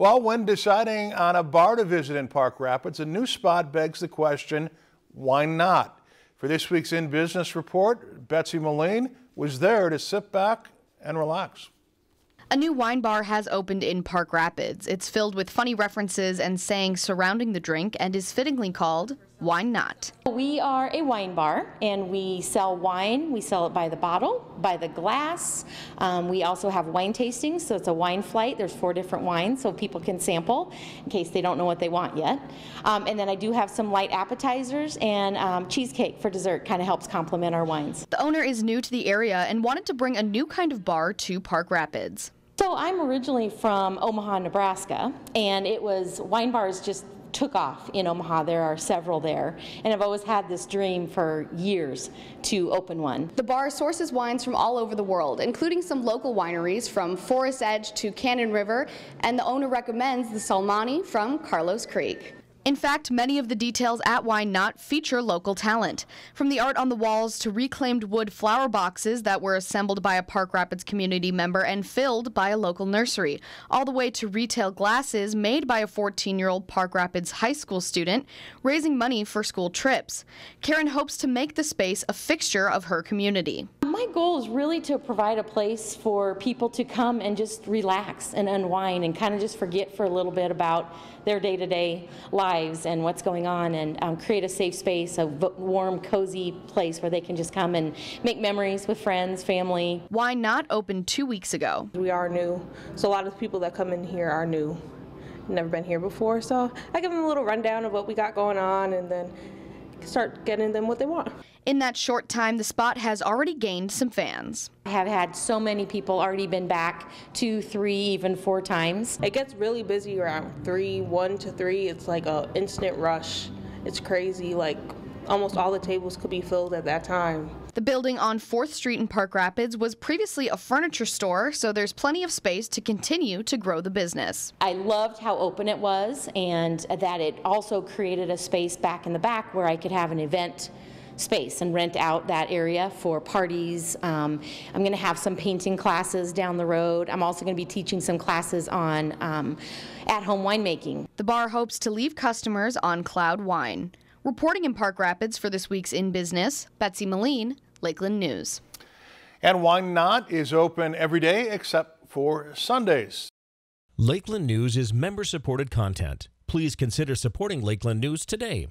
Well, when deciding on a bar to visit in Park Rapids, a new spot begs the question, why not? For this week's In Business report, Betsy Moline was there to sit back and relax. A new wine bar has opened in Park Rapids. It's filled with funny references and sayings surrounding the drink and is fittingly called Wine Not? We are a wine bar and we sell wine. We sell it by the bottle, by the glass. Um, we also have wine tastings, so it's a wine flight. There's four different wines so people can sample in case they don't know what they want yet. Um, and then I do have some light appetizers and um, cheesecake for dessert, kind of helps complement our wines. The owner is new to the area and wanted to bring a new kind of bar to Park Rapids. So I'm originally from Omaha, Nebraska, and it was wine bars just took off in Omaha. There are several there. And I've always had this dream for years to open one. The bar sources wines from all over the world, including some local wineries from Forest Edge to Cannon River, and the owner recommends the Salmani from Carlos Creek. In fact, many of the details at Wine Not feature local talent. From the art on the walls to reclaimed wood flower boxes that were assembled by a Park Rapids community member and filled by a local nursery, all the way to retail glasses made by a 14 year old Park Rapids high school student, raising money for school trips. Karen hopes to make the space a fixture of her community. My goal is really to provide a place for people to come and just relax and unwind and kind of just forget for a little bit about their day to day lives and what's going on and um, create a safe space, a warm, cozy place where they can just come and make memories with friends, family. Wine Not open two weeks ago? We are new, so a lot of the people that come in here are new. Never been here before, so I give them a little rundown of what we got going on and then start getting them what they want. In that short time, the spot has already gained some fans. I have had so many people already been back two, three, even four times. It gets really busy around three, one to three. It's like a instant rush. It's crazy. Like almost all the tables could be filled at that time. The building on 4th Street in Park Rapids was previously a furniture store, so there's plenty of space to continue to grow the business. I loved how open it was and that it also created a space back in the back where I could have an event space and rent out that area for parties. Um, I'm going to have some painting classes down the road. I'm also going to be teaching some classes on um, at-home winemaking. The bar hopes to leave customers on cloud wine. Reporting in Park Rapids for this week's In Business, Betsy Moline, Lakeland News. And Wine Not is open every day except for Sundays. Lakeland News is member supported content. Please consider supporting Lakeland News today.